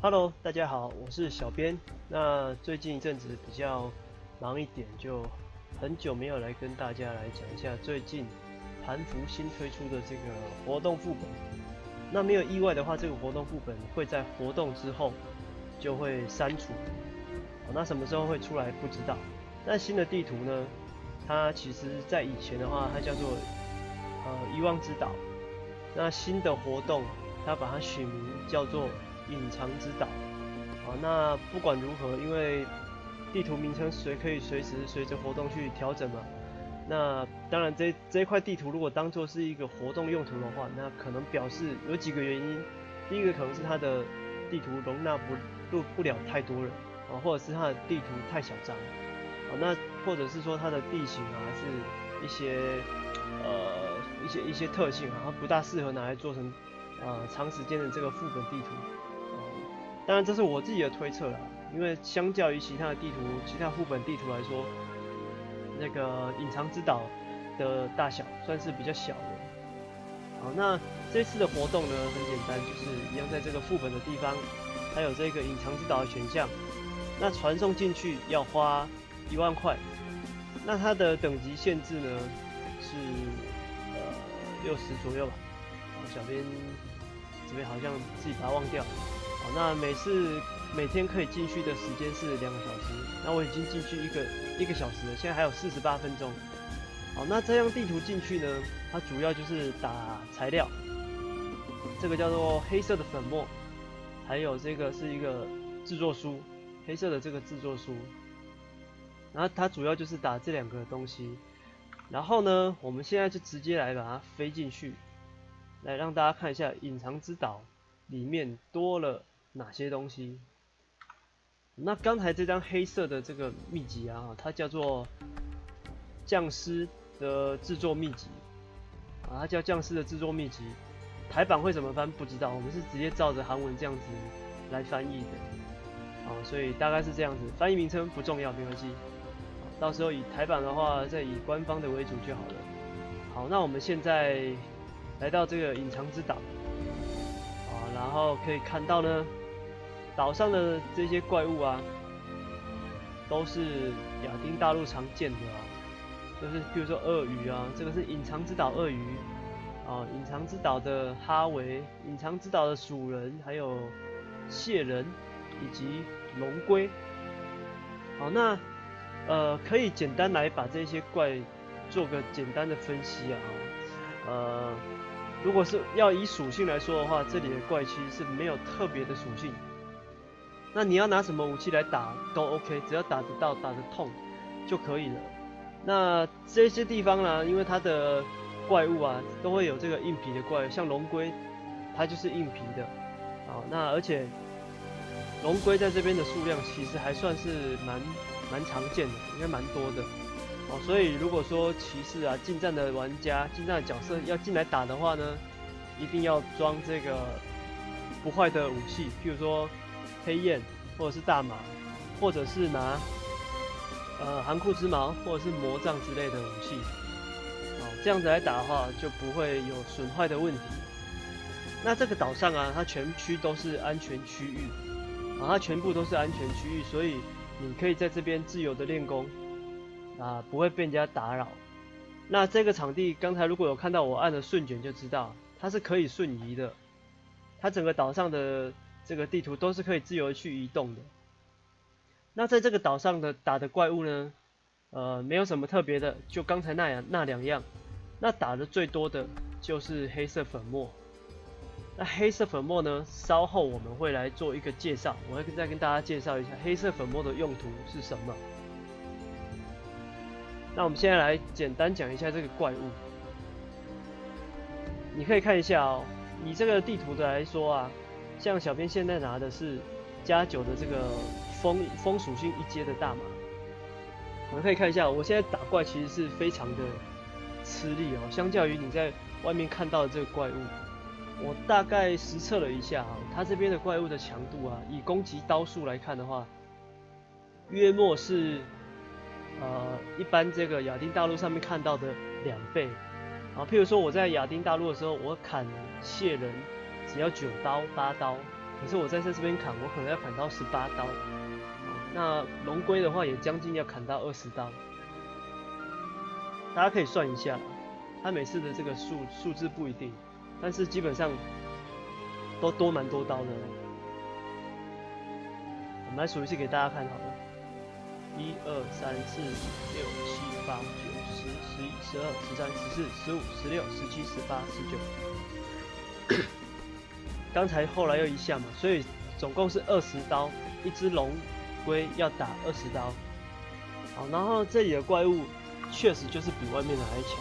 Hello，大家好，我是小编。那最近一阵子比较忙一点，就很久没有来跟大家来讲一下最近韩服新推出的这个活动副本。那没有意外的话，这个活动副本会在活动之后就会删除。那什么时候会出来不知道。但新的地图呢，它其实在以前的话，它叫做呃遗忘之岛。那新的活动，它把它取名叫做隐藏之岛。啊，那不管如何，因为地图名称随可以随时随着活动去调整嘛。那当然，这这块地图如果当做是一个活动用途的话，那可能表示有几个原因。第一个可能是它的地图容纳不入不了太多人啊，或者是它的地图太小张啊，那或者是说它的地形啊，是一些呃一些一些特性啊，它不大适合拿来做成呃长时间的这个副本地图。当然这是我自己的推测啦，因为相较于其他的地图、其他副本地图来说。那个隐藏之岛的大小算是比较小的。好，那这次的活动呢，很简单，就是一样在这个副本的地方，它有这个隐藏之岛的选项。那传送进去要花一万块。那它的等级限制呢是呃六十左右吧。小编这边好像自己把它忘掉。那每次。每天可以进去的时间是两个小时，那我已经进去一个一个小时了，现在还有四十八分钟。好，那这样地图进去呢，它主要就是打材料，这个叫做黑色的粉末，还有这个是一个制作书，黑色的这个制作书，然后它主要就是打这两个东西。然后呢，我们现在就直接来把它飞进去，来让大家看一下隐藏之岛里面多了哪些东西。那刚才这张黑色的这个秘籍啊，它叫做匠师的制作秘籍啊，它叫匠师的制作秘籍。台版会怎么翻不知道，我们是直接照着韩文这样子来翻译的啊，所以大概是这样子。翻译名称不重要，没关系，到时候以台版的话，再以官方的为主就好了。好，那我们现在来到这个隐藏之岛啊，然后可以看到呢。岛上的这些怪物啊，都是亚丁大陆常见的啊，就是比如说鳄鱼啊，这个是隐藏之岛鳄鱼啊，隐藏之岛的哈维，隐藏之岛的鼠人，还有蟹人以及龙龟。好，那呃可以简单来把这些怪做个简单的分析啊，呃，如果是要以属性来说的话，这里的怪其实是没有特别的属性。那你要拿什么武器来打都 OK，只要打得到、打得痛就可以了。那这些地方呢，因为它的怪物啊，都会有这个硬皮的怪，像龙龟，它就是硬皮的。啊，那而且龙龟在这边的数量其实还算是蛮蛮常见的，应该蛮多的。哦，所以如果说骑士啊、近战的玩家、近战的角色要进来打的话呢，一定要装这个不坏的武器，譬如说。黑焰，或者是大马，或者是拿呃寒酷之矛，或者是魔杖之类的武器，哦，这样子来打的话就不会有损坏的问题。那这个岛上啊，它全区都是安全区域，啊，它全部都是安全区域，所以你可以在这边自由的练功，啊，不会被人家打扰。那这个场地刚才如果有看到我按的顺卷就知道，它是可以瞬移的，它整个岛上的。这个地图都是可以自由去移动的。那在这个岛上的打的怪物呢，呃，没有什么特别的，就刚才那样那两样。那打的最多的就是黑色粉末。那黑色粉末呢，稍后我们会来做一个介绍，我会再跟大家介绍一下黑色粉末的用途是什么。那我们现在来简单讲一下这个怪物。你可以看一下哦，以这个地图的来说啊。像小编现在拿的是加九的这个风风属性一阶的大马，我们可以看一下，我现在打怪其实是非常的吃力哦，相较于你在外面看到的这个怪物，我大概实测了一下啊，它这边的怪物的强度啊，以攻击刀数来看的话，约莫是呃一般这个亚丁大陆上面看到的两倍啊，譬如说我在亚丁大陆的时候，我砍蟹人。只要九刀八刀，可是我在这边砍，我可能要砍到十八刀。那龙龟的话也将近要砍到二十刀。大家可以算一下，它每次的这个数数字不一定，但是基本上都多蛮多刀的。我们来数一次给大家看好了，一二三四五六七八九十十一十二十三十四十五十六十七十八十九。刚才后来又一下嘛，所以总共是二十刀，一只龙龟要打二十刀。好，然后这里的怪物确实就是比外面的还强。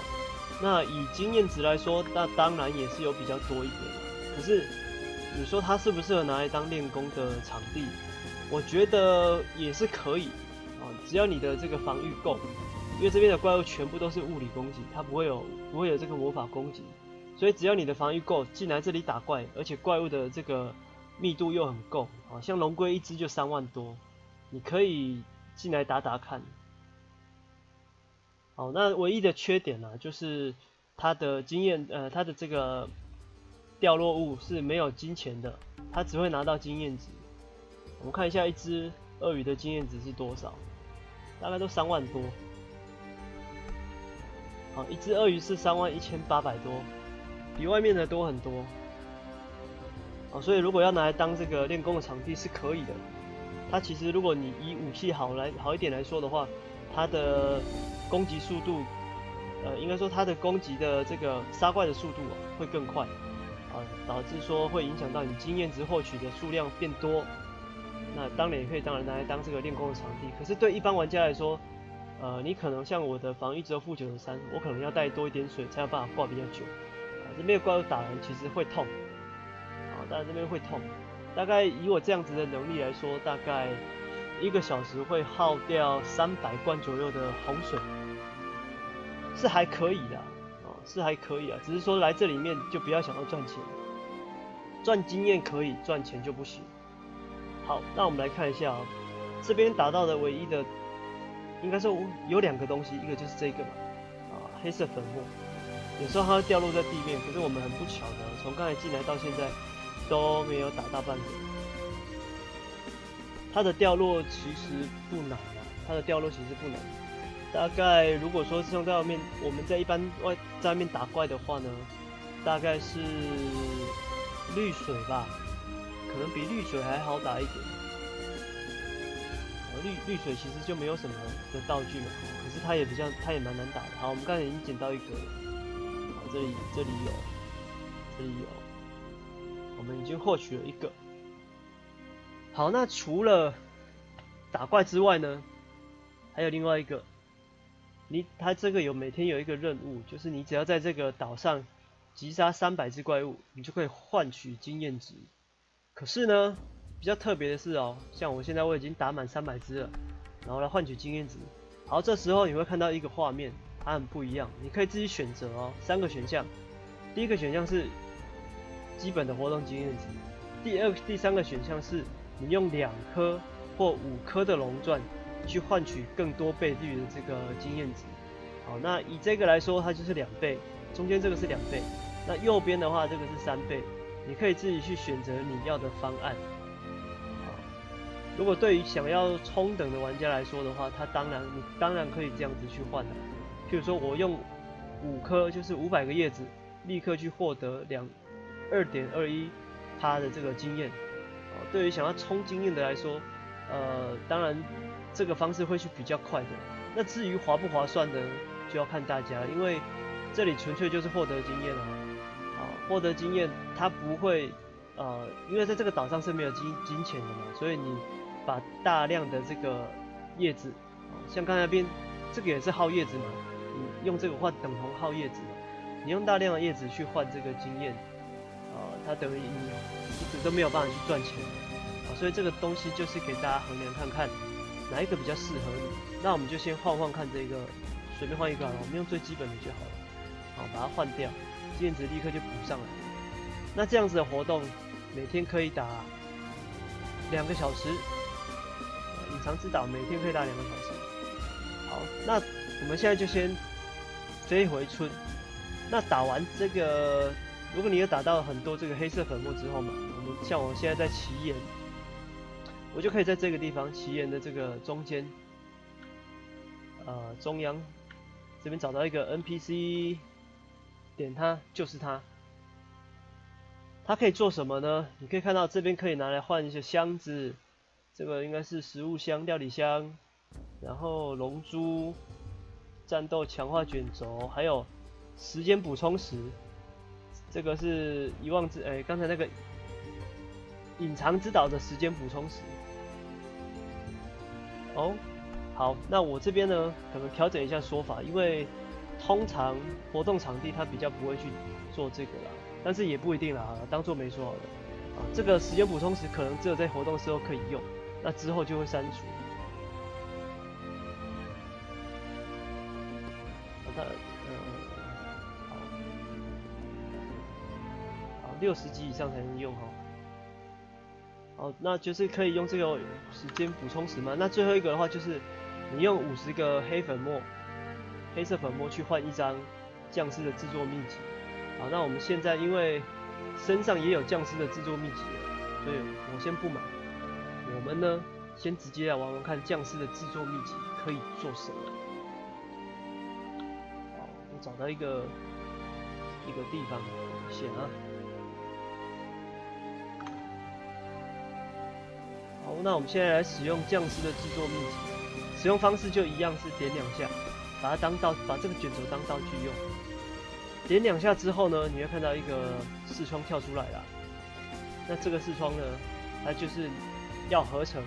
那以经验值来说，那当然也是有比较多一点。可是你说它适不适合拿来当练功的场地？我觉得也是可以啊，只要你的这个防御够，因为这边的怪物全部都是物理攻击，它不会有不会有这个魔法攻击。所以只要你的防御够，进来这里打怪，而且怪物的这个密度又很够，啊，像龙龟一只就三万多，你可以进来打打看。好，那唯一的缺点呢，就是它的经验，呃，它的这个掉落物是没有金钱的，它只会拿到经验值。我们看一下一只鳄鱼的经验值是多少，大概都三万多。好，一只鳄鱼是三万一千八百多。比外面的多很多，啊，所以如果要拿来当这个练功的场地是可以的。它其实如果你以武器好来好一点来说的话，它的攻击速度，呃，应该说它的攻击的这个杀怪的速度会更快，啊，导致说会影响到你经验值获取的数量变多。那当然也可以当然拿来当这个练功的场地。可是对一般玩家来说，呃，你可能像我的防御只有负九十三，我可能要带多一点水才有办法挂比较久。这边怪物打人其实会痛，啊，当然这边会痛。大概以我这样子的能力来说，大概一个小时会耗掉三百罐左右的洪水，是还可以的，啊，是还可以啊。只是说来这里面就不要想要赚钱，赚经验可以，赚钱就不行。好，那我们来看一下啊，这边打到的唯一的，应该说有两个东西，一个就是这个嘛，啊，黑色粉末。有时候它会掉落在地面，可是我们很不巧的，从刚才进来到现在都没有打到半点。它的掉落其实不难啊，它的掉落其实不难。大概如果说是在外面，我们在一般外在外面打怪的话呢，大概是绿水吧，可能比绿水还好打一点。绿绿水其实就没有什么的道具嘛，可是它也比较，它也蛮难打的。好，我们刚才已经捡到一个。这里这里有，这里有，我们已经获取了一个。好，那除了打怪之外呢，还有另外一个，你它这个有每天有一个任务，就是你只要在这个岛上击杀三百只怪物，你就可以换取经验值。可是呢，比较特别的是哦，像我现在我已经打满三百只了，然后来换取经验值。好，这时候你会看到一个画面。它很不一样，你可以自己选择哦。三个选项，第一个选项是基本的活动经验值，第二、第三个选项是你用两颗或五颗的龙钻去换取更多倍率的这个经验值。好，那以这个来说，它就是两倍，中间这个是两倍，那右边的话这个是三倍，你可以自己去选择你要的方案。好，如果对于想要冲等的玩家来说的话，他当然你当然可以这样子去换的。譬如说，我用五颗，就是五百个叶子，立刻去获得两二点二一趴的这个经验。哦，对于想要冲经验的来说，呃，当然这个方式会是比较快的。那至于划不划算呢，就要看大家，因为这里纯粹就是获得经验啊。啊，获得经验，它不会，呃，因为在这个岛上是没有金金钱的嘛，所以你把大量的这个叶子，啊像刚才那边这个也是耗叶子嘛。用这个换等同耗叶子嘛？你用大量的叶子去换这个经验，啊，它等于你一直都没有办法去赚钱，啊，所以这个东西就是给大家衡量看看哪一个比较适合你。那我们就先换换看这个，随便换一个好了，我们用最基本的就好了，好，把它换掉，经验值立刻就补上来。那这样子的活动，每天可以打两个小时，隐藏之岛每天可以打两个小时。好，那。我们现在就先飞回村。那打完这个，如果你有打到很多这个黑色粉末之后嘛，我们像我现在在奇岩，我就可以在这个地方奇岩的这个中间，呃中央这边找到一个 NPC，点它就是它。它可以做什么呢？你可以看到这边可以拿来换一些箱子，这个应该是食物箱、料理箱，然后龙珠、战斗强化卷轴，还有时间补充石。这个是遗忘之哎，刚才那个隐藏之岛的时间补充石。哦，好，那我这边呢，可能调整一下说法，因为通常活动场地它比较不会去做这个啦。但是也不一定啦，当做没说好了。啊，这个时间补充时可能只有在活动时候可以用，那之后就会删除。六十级以上才能用哈。好，那就是可以用这个时间补充时嘛。那最后一个的话就是，你用五十个黑粉末、黑色粉末去换一张匠师的制作秘籍。好，那我们现在因为身上也有匠师的制作秘籍了，所以我先不买。我们呢，先直接来玩玩看匠师的制作秘籍可以做什么。好，我找到一个一个地方，选啊。那我们现在来使用匠师的制作秘籍，使用方式就一样是点两下，把它当道，把这个卷轴当道具用。点两下之后呢，你会看到一个视窗跳出来了。那这个视窗呢，它就是要合成。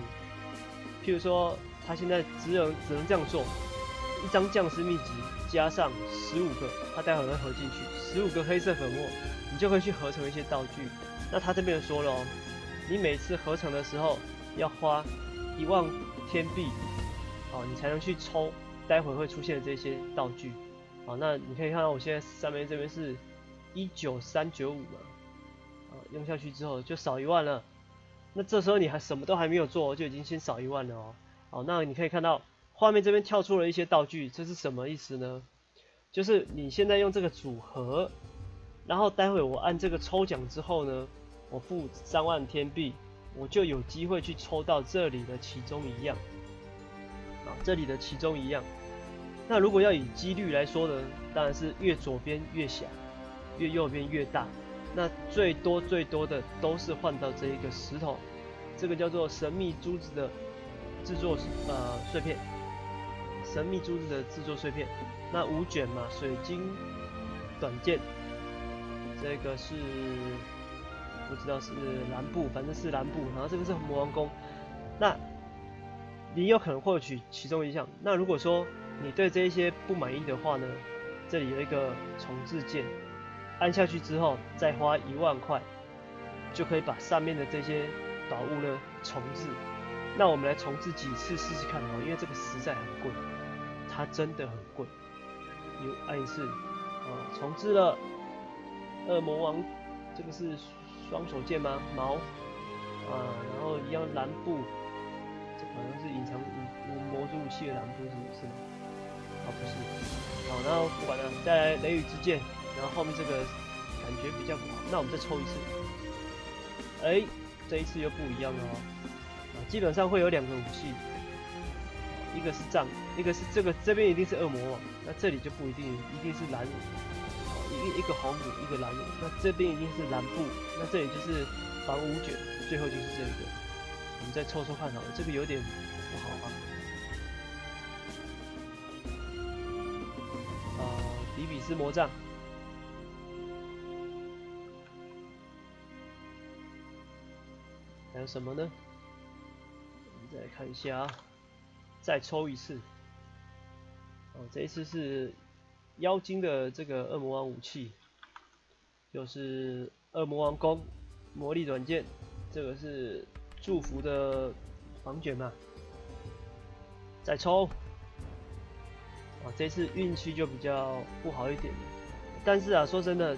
譬如说，它现在只有只能这样做：一张匠师秘籍加上十五个，它待会会合进去，十五个黑色粉末，你就会去合成一些道具。那它这边说了哦，你每次合成的时候要花一万天币，哦，你才能去抽待会会出现的这些道具。好，那你可以看到我现在上面这边是一九三九五嘛，啊，用下去之后就少一万了。那这时候你还什么都还没有做，就已经先少一万了哦。好，那你可以看到画面这边跳出了一些道具，这是什么意思呢？就是你现在用这个组合，然后待会我按这个抽奖之后呢，我付三万天币，我就有机会去抽到这里的其中一样，啊，这里的其中一样。那如果要以几率来说呢，当然是越左边越小，越右边越大。那最多最多的都是换到这一个石头，这个叫做神秘珠子的制作呃碎片，神秘珠子的制作碎片。那五卷嘛，水晶短剑，这个是不知道是蓝布，反正是蓝布。然后这个是魔王弓，那你有可能获取其中一项。那如果说你对这一些不满意的话呢，这里有一个重置键，按下去之后再花一万块，就可以把上面的这些宝物呢重置。那我们来重置几次试试看哦，因为这个实在很贵，它真的很贵。有按一次，啊，重置了。恶魔王，这个是双手剑吗？矛，啊，然后一样蓝布，这好像是隐藏武魔族武器的蓝布，是是？吗？啊不是，好，然后不管了，再来雷雨之剑，然后后面这个感觉比较不好，那我们再抽一次，哎，这一次又不一样了哦，啊，基本上会有两个武器，一个是杖，一个是这个这边一定是恶魔，那这里就不一定，一定是蓝，一一个红武，一个蓝武，那这边一定是蓝布，那这里就是防五卷，最后就是这个，我们再抽抽看好了，这个有点不好啊。啊比比斯魔杖，还有什么呢？我们再来看一下啊，再抽一次。哦，这一次是妖精的这个恶魔王武器，就是恶魔王弓，魔力短剑，这个是祝福的防卷嘛？再抽。啊，这次运气就比较不好一点，但是啊，说真的，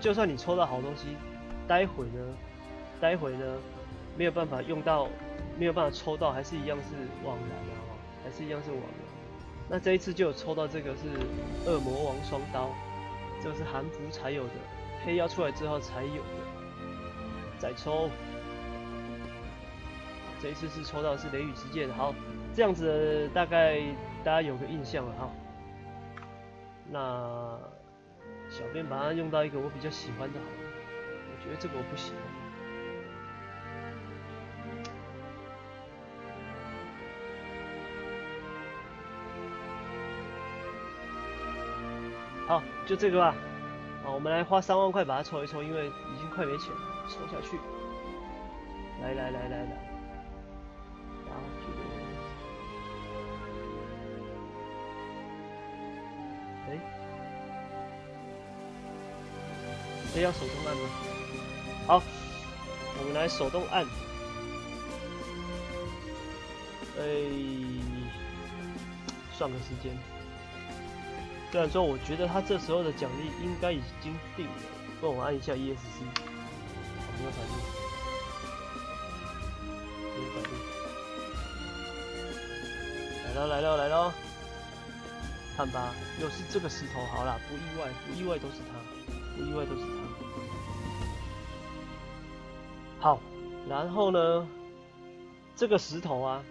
就算你抽到好东西，待会呢，待会呢，没有办法用到，没有办法抽到，还是一样是枉然啊，还是一样是枉然。那这一次就有抽到这个是恶魔王双刀，这个是韩服才有的，黑妖出来之后才有的。再抽，这一次是抽到是雷雨之剑，好，这样子大概大家有个印象了哈。那小编把它用到一个我比较喜欢的，我觉得这个我不喜欢。好，就这个吧。好，我们来花三万块把它抽一抽，因为已经快没钱了，抽下去。来来来来来，然后这个，哎，这要手动按吗？好，我们来手动按。哎，算个时间。虽然说，我觉得他这时候的奖励应该已经定了。帮我按一下 ESC，没有反应，没有反应。来了来了来了，看吧，又是这个石头。好了，不意外，不意外都是他，不意外都是他。好，然后呢，这个石头啊，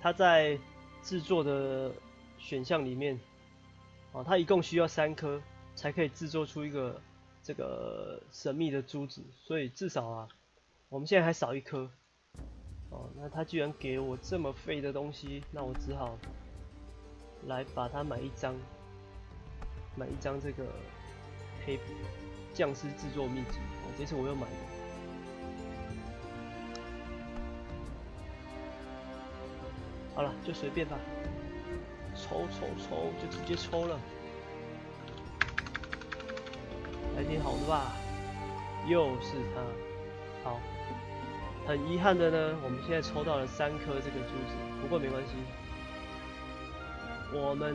它在制作的。选项里面，啊，它一共需要三颗才可以制作出一个这个神秘的珠子，所以至少啊，我们现在还少一颗，哦，那他居然给我这么废的东西，那我只好来把它买一张，买一张这个黑匠师制作秘籍，哦，这次我又买了，好了，就随便吧。抽抽抽，就直接抽了，还挺好的吧，又是他，好，很遗憾的呢，我们现在抽到了三颗这个珠子，不过没关系，我们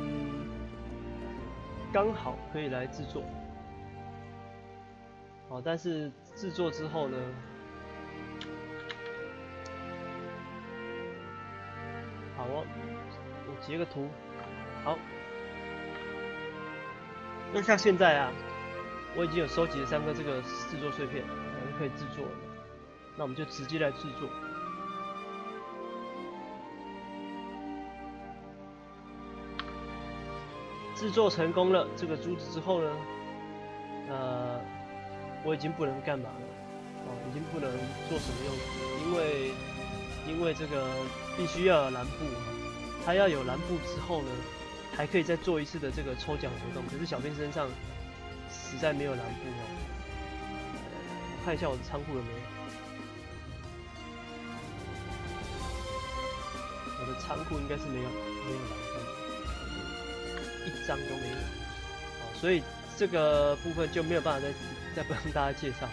刚好可以来制作，好，但是制作之后呢，好哦，我截个图。好，那像现在啊，我已经有收集了三个这个制作碎片，我们可以制作了。那我们就直接来制作。制作成功了这个珠子之后呢，呃，我已经不能干嘛了，哦，已经不能做什么用途，因为因为这个必须要有蓝布，它要有蓝布之后呢。还可以再做一次的这个抽奖活动，可是小编身上实在没有蓝布哦。看一下我的仓库有没有？我的仓库应该是没有，没有蓝布，一张都没有。哦，所以这个部分就没有办法再再帮大家介绍。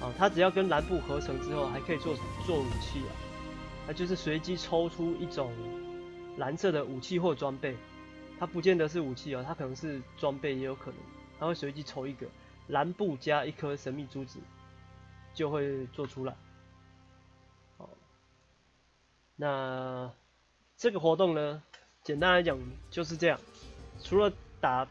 哦，它只要跟蓝布合成之后，还可以做做武器啊。它就是随机抽出一种蓝色的武器或装备。它不见得是武器哦，它可能是装备也有可能。它会随机抽一个蓝布加一颗神秘珠子，就会做出来。好，那这个活动呢，简单来讲就是这样。除了打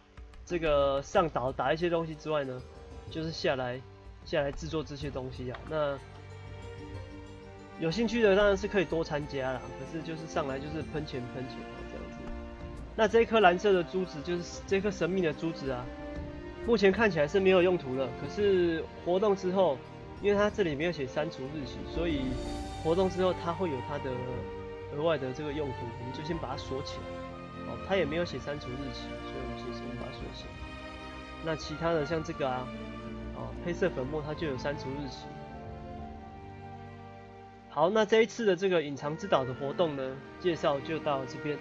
这个上岛打一些东西之外呢，就是下来下来制作这些东西啊。那有兴趣的当然是可以多参加啦，可是就是上来就是喷钱喷钱这样。那这颗蓝色的珠子就是这颗神秘的珠子啊，目前看起来是没有用途的。可是活动之后，因为它这里没有写删除日期，所以活动之后它会有它的额外的这个用途，我们就先把它锁起来。哦，它也没有写删除日期，所以我们先先把它锁起来。那其他的像这个啊，哦，黑色粉末它就有删除日期。好，那这一次的这个隐藏之岛的活动呢，介绍就到这边。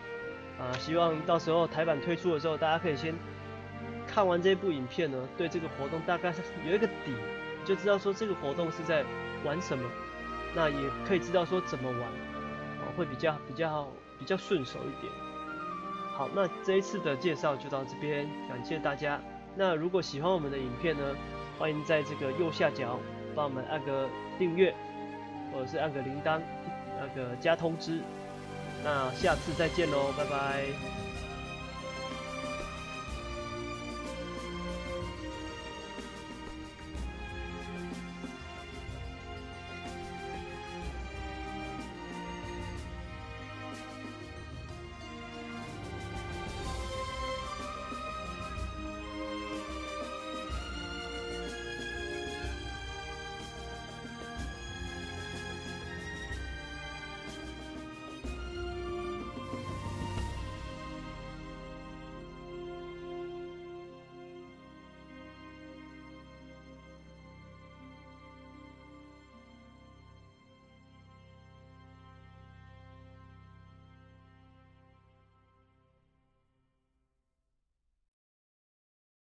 啊，希望到时候台版推出的时候，大家可以先看完这部影片呢，对这个活动大概是有一个底，就知道说这个活动是在玩什么，那也可以知道说怎么玩，哦，会比较比较比较顺手一点。好，那这一次的介绍就到这边，感谢大家。那如果喜欢我们的影片呢，欢迎在这个右下角帮我们按个订阅，或者是按个铃铛，那个加通知。那下次再见喽，拜拜。